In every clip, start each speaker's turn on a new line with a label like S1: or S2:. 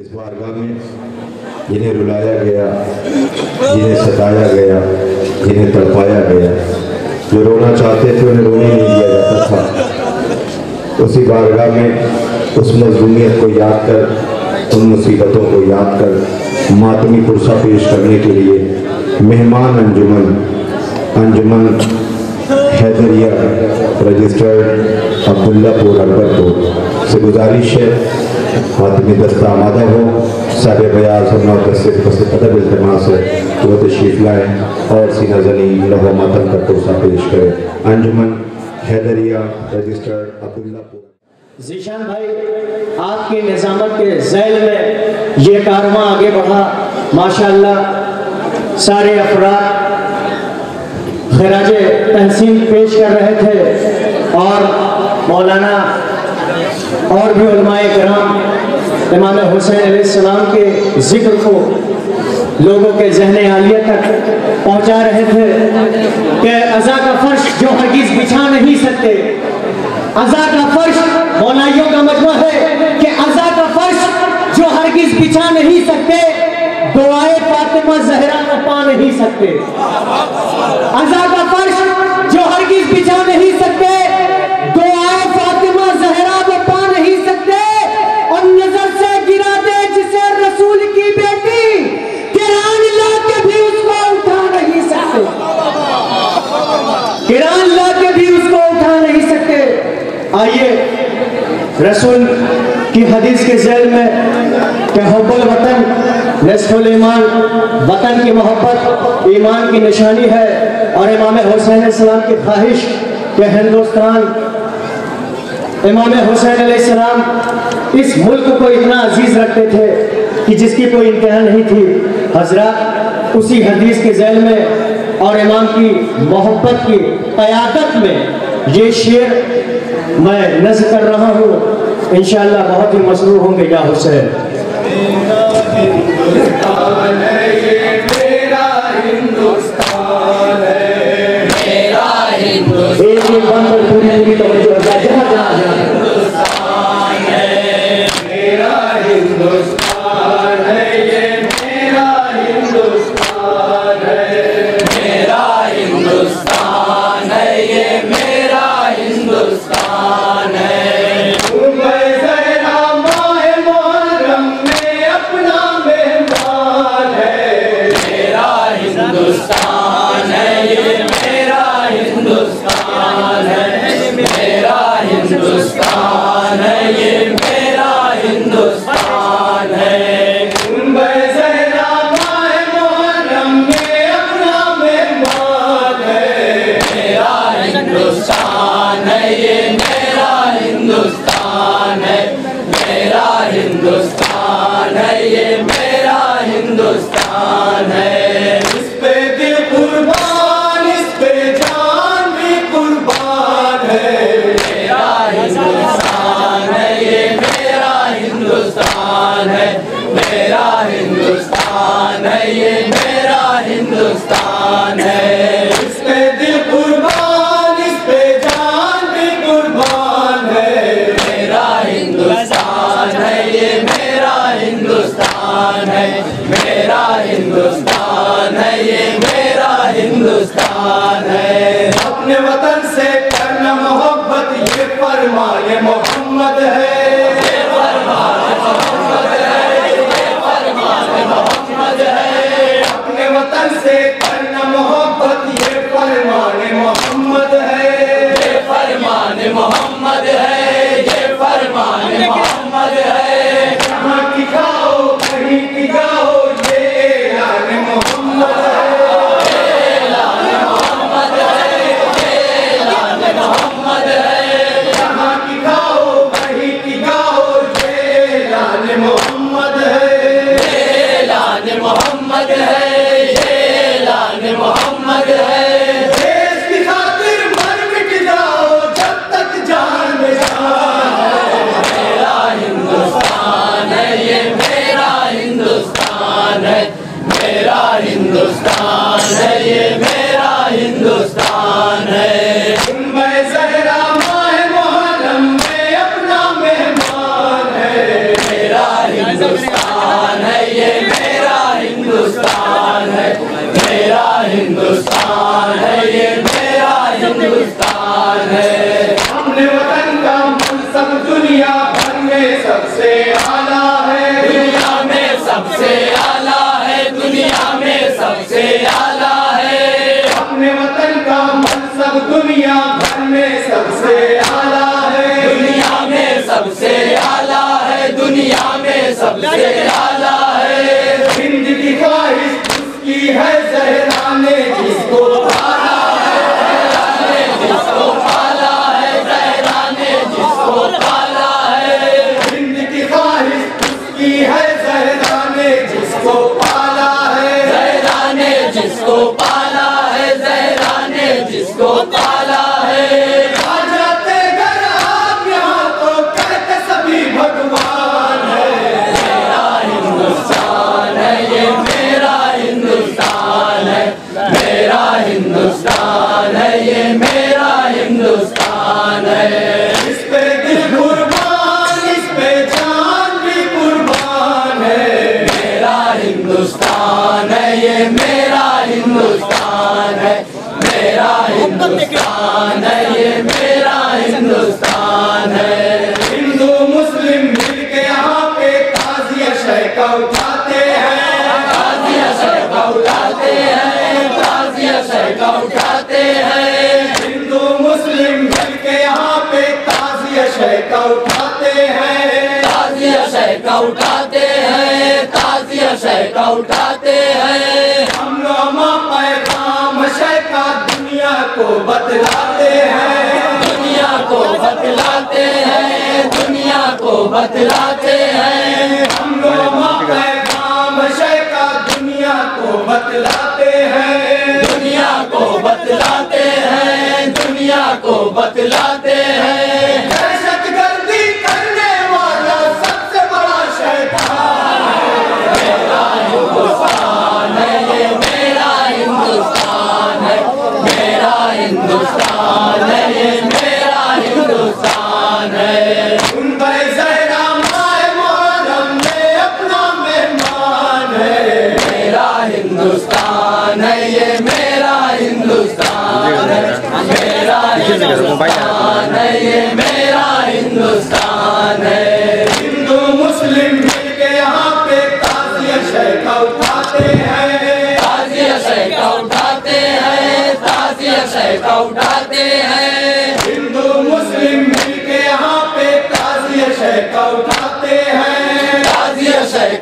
S1: اس بارگاہ میں، جنہیں رلایا گیا، جنہیں ستایا گیا، جنہیں تڑپایا گیا، جو رونا چاہتے تھے، انہیں رونے نہیں دیا جاتا تھا۔ اسی بارگاہ میں اس مظلومیت کو یاد کر، ان مصیبتوں کو یاد کر، ماتمی پرسہ پیش کرنے کے لیے مہمان انجمن انجمن حیدریہ، رجسٹرڈ عبداللہ پور اکبر کو سے گزارش ہے حاتمی دستہ آمادہ ہو، صاحب بیاض اور نوکر سے فصل قدر التماس ہے کہ وہ تشریف لائیں اور سینہ زنی لہو ماتم کا پرسہ پیش کرے انجمن حیدریہ رجسٹرڈ عبداللہ پور۔
S2: ذیشان بھائی، آپ کی نظامت کے ذیل میں یہ کارواں آگے بڑھا۔ ماشاءاللہ، سارے افراد خراج تحسین پیش کر رہے تھے اور مولانا اور بھی علماء کرام امام حسین علیہ السلام کے ذکر کو لوگوں کے ذہن عالیہ تک پہنچا رہے تھے کہ ازا کا فرش جو ہرگز بچھا نہیں سکتے ازا کا فرش مولائیوں کا مجمع ہے کہ ازا کا فرش جو ہرگز بچھا نہیں سکتے، دعائے فاطمہ زہرا کو پا نہیں سکتے۔ ازا کا فرش جو ہرگز بچھا نہیں رسول کی حدیث کے ذیل میں کہ حب الوطن نصف الایمان، وطن کی محبت، ایمان کی نشانی ہے۔ اور امام حسین علیہ السلام کی خواہش کہ ہندوستان، امام حسین علیہ السلام اس ملک کو اتنا عزیز رکھتے تھے کہ جس کی کوئی انتہا نہیں تھی۔ حضرات، اسی حدیث کے ذیل میں اور امام کی محبت کی قیادت میں یہ شعر میں نظر کر رہا ہوں۔ انشاءاللہ بہت ہی مسرور ہوں گے یا حسین۔
S3: وطن سے کرنا محبت یہ فرمان محمد ہے۔ اپنے وطن سے اٹھاتے ہیں۔ ہم نوما پیغام کا دنیا کو بتلاتے ہیں۔
S4: دنیا کو بتلاتے ہیں۔ دنیا کو بتلاتے ہیں۔
S3: ہم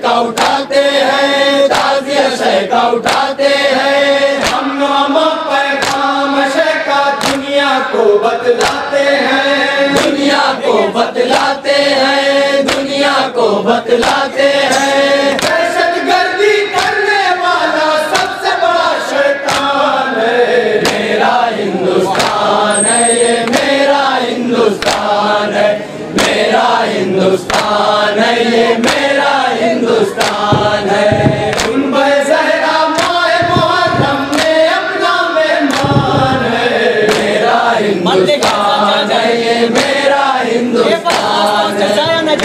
S3: کا اٹھاتے ہیں
S4: تازیہ شہ کا اٹھاتے ہیں۔
S3: ہم نامہ پیغام شہ کا دنیا کو بتلاتے ہیں۔
S4: دنیا کو بتلاتے ہیں، دنیا کو بتلاتے ہیں۔
S3: دہشت گردی کرنے والا سب سے بڑا شیطان ہے۔
S4: میرا ہندوستان ہے میرا ہندوستان ہے۔ میرا ہندوستان ہے، یہ میرا ہندوستان ہے۔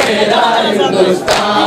S4: میرا ہندوستان۔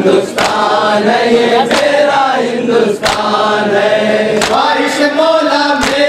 S4: ہندوستان ہے یہ میرا ہندوستان ہے۔ بارش مولا میں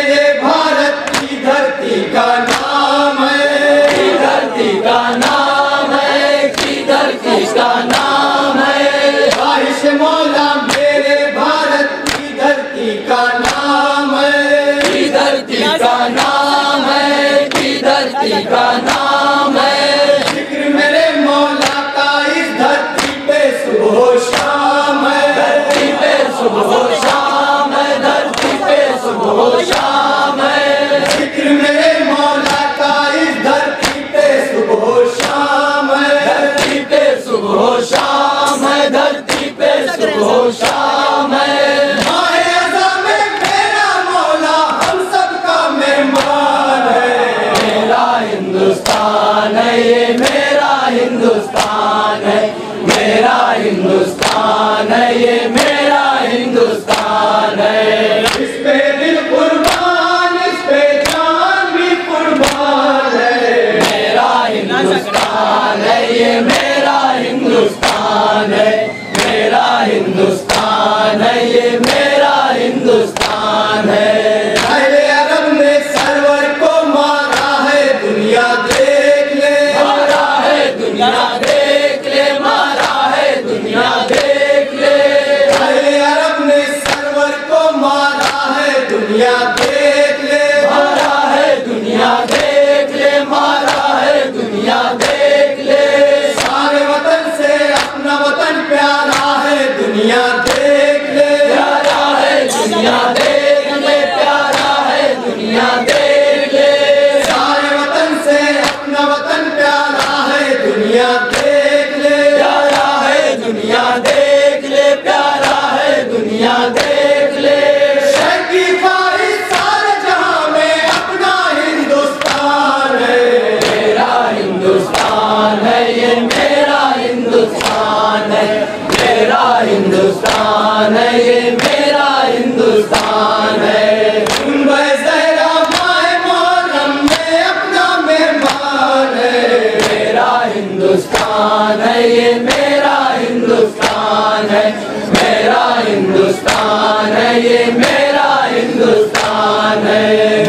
S3: ہندوستان ہے یہ میرا ہندوستان ہے۔ Yeah.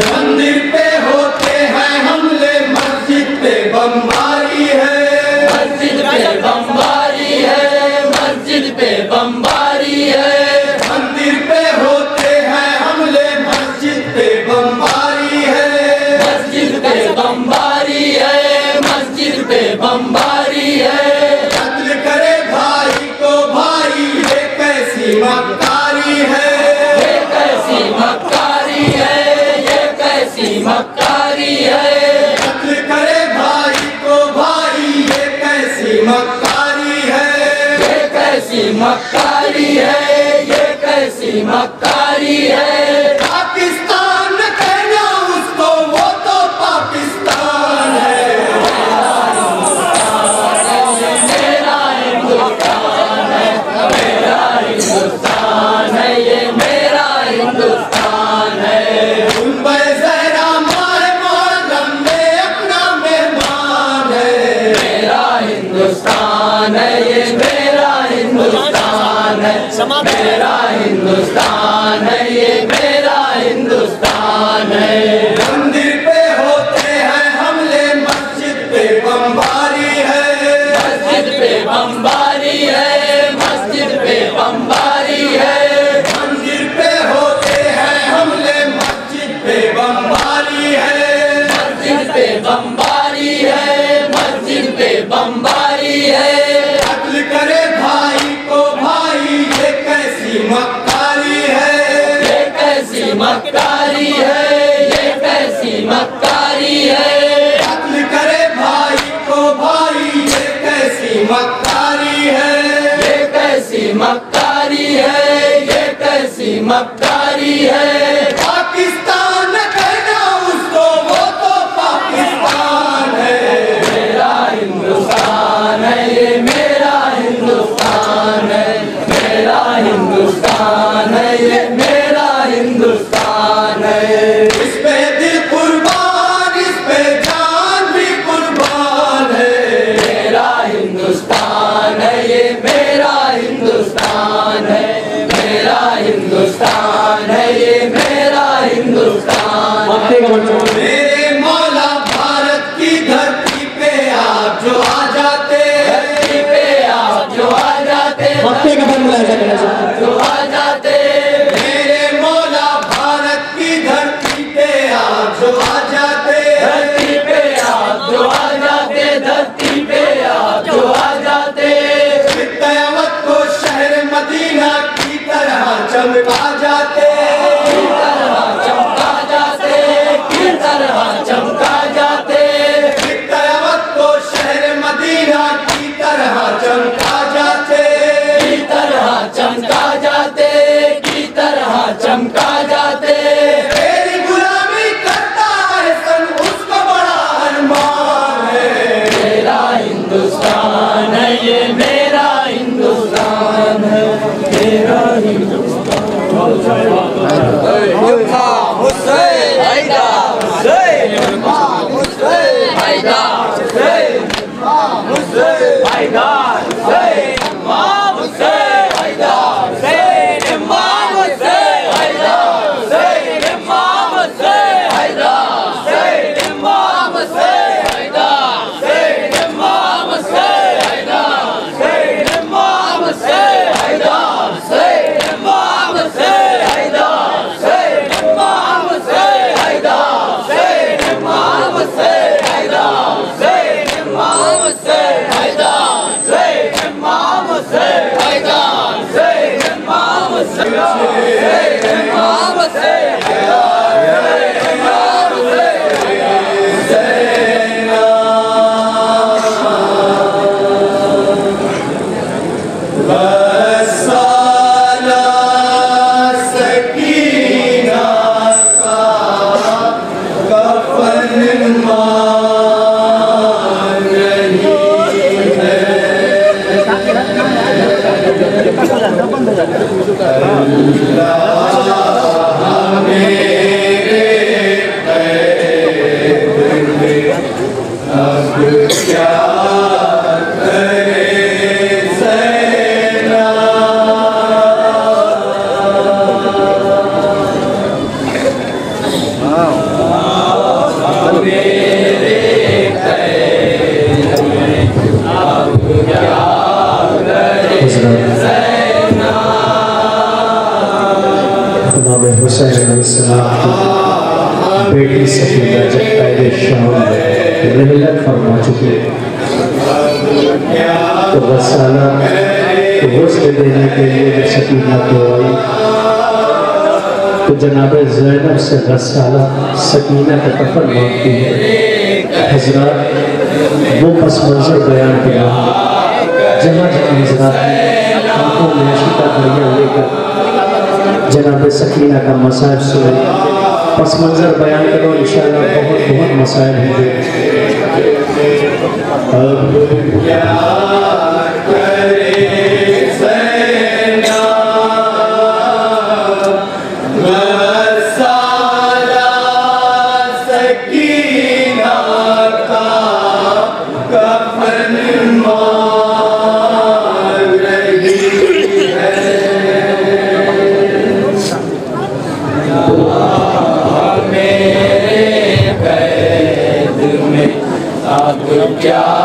S3: میرا ہندوستان ہے یہ میرا ہندوستان ہے۔
S4: مندر پہ ہوتے ہیں حملے مسجد پہ بمباری ہے۔
S3: مسجد پہ بمباری ہے مسجد پہ بمباری ہے۔
S4: مندر پہ ہوتے ہیں حملے مسجد پہ بمباری ہے۔
S3: مسجد پہ بمباری
S4: مکاری ہے۔
S3: شرم آ جاتے سے رسالہ سکینہ کا کفر مانگتی ہے۔ حضرات، وہ پس منظر بیان کیا جہاں جہاں حضرات ہم کو معاشی دریا لے کر جناب سکینہ کا مسائل سنے پس منظر بیان کرو، انشاءاللہ بہت بہت مسائل ہوں گے۔ Yeah.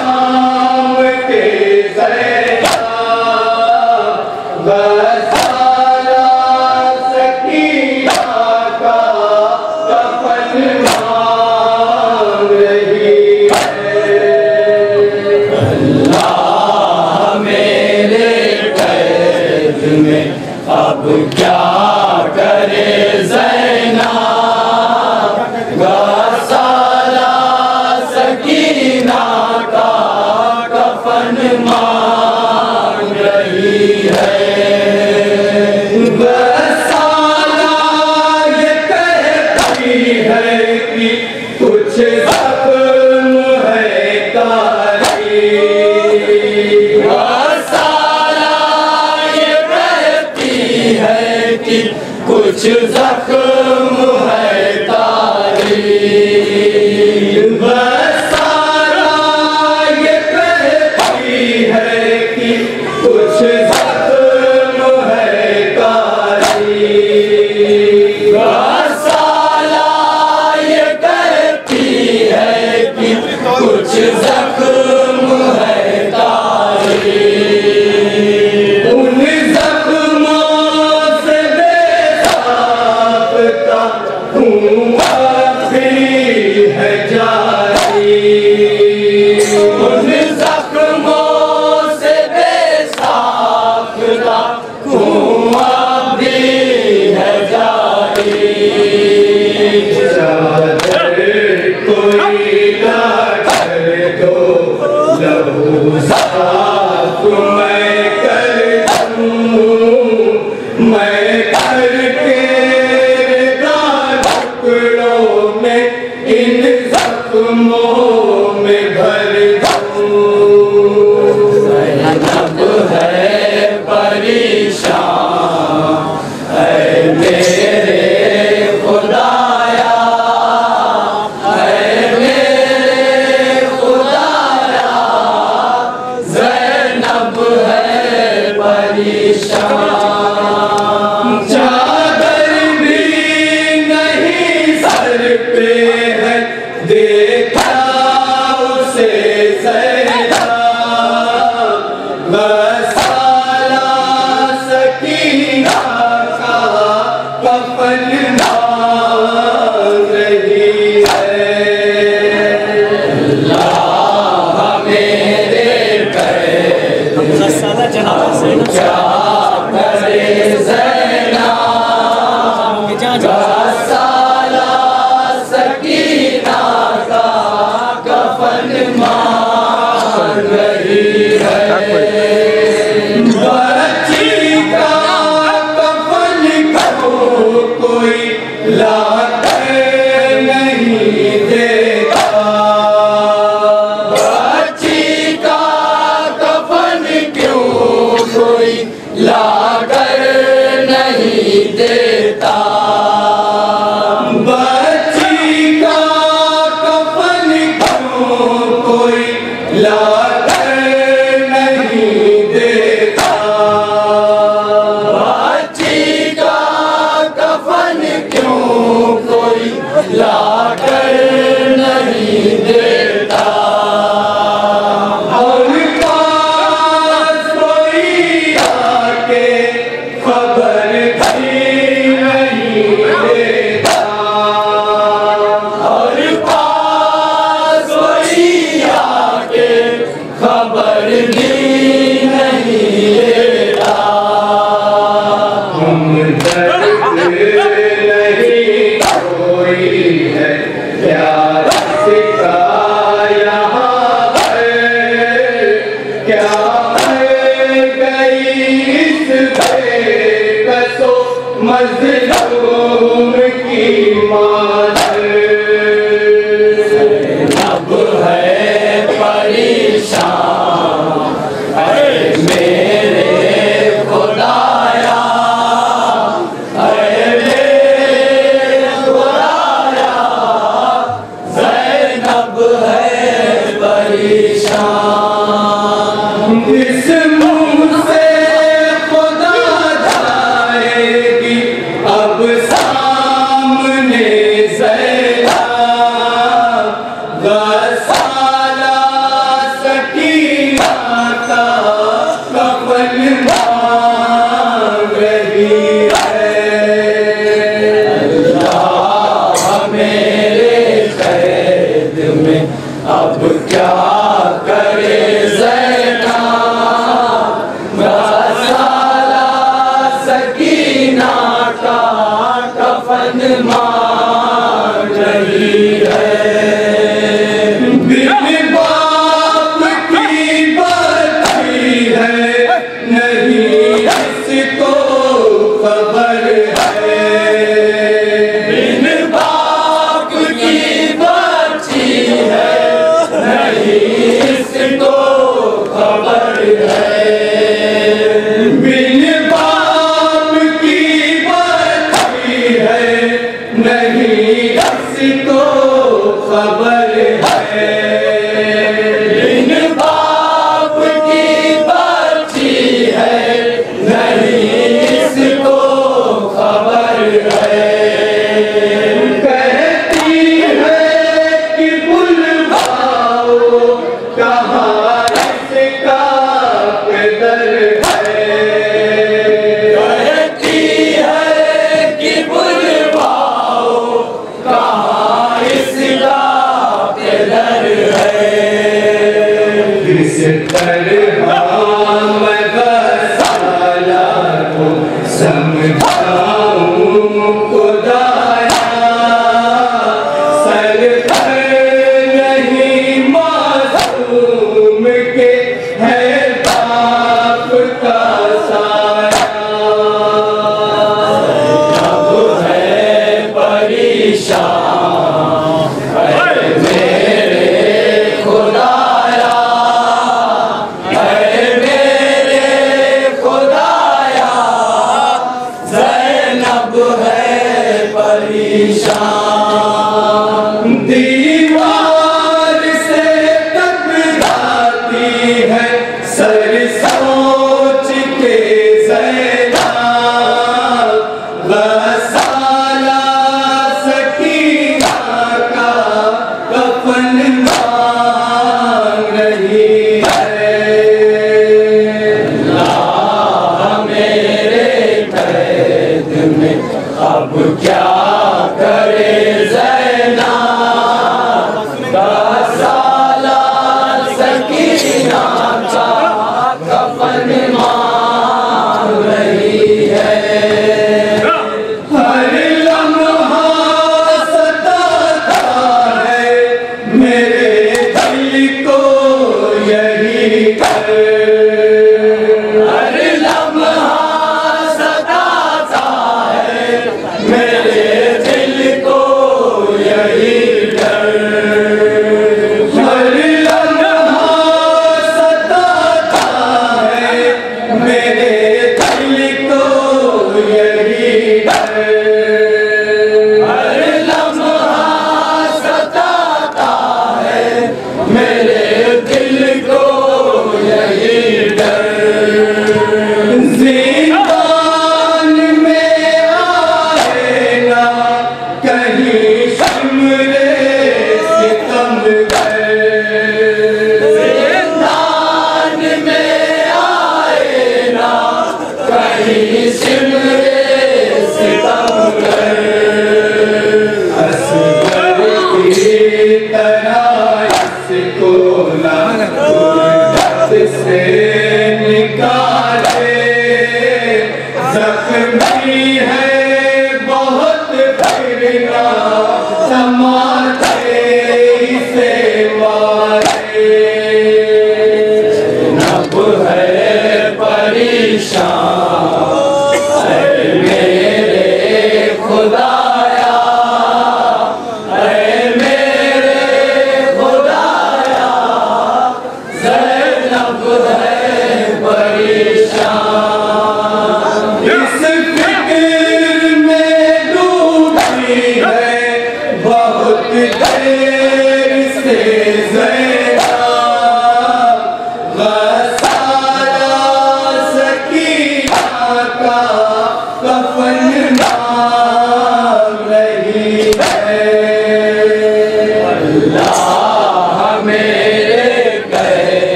S3: Oh. Deus. ま。Six. Bye-bye.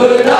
S3: 불러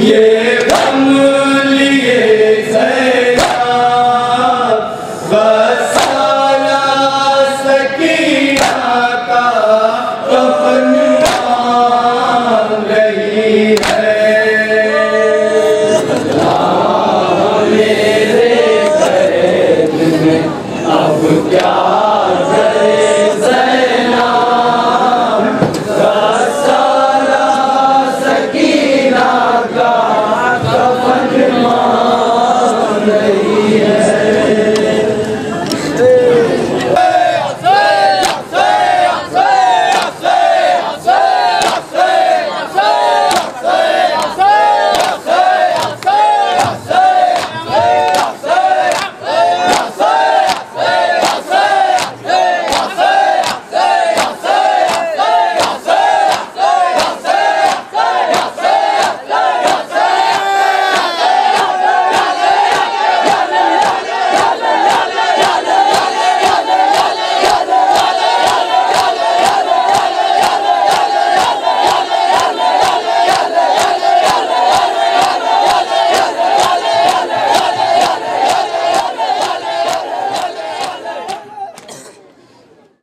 S3: Yeah.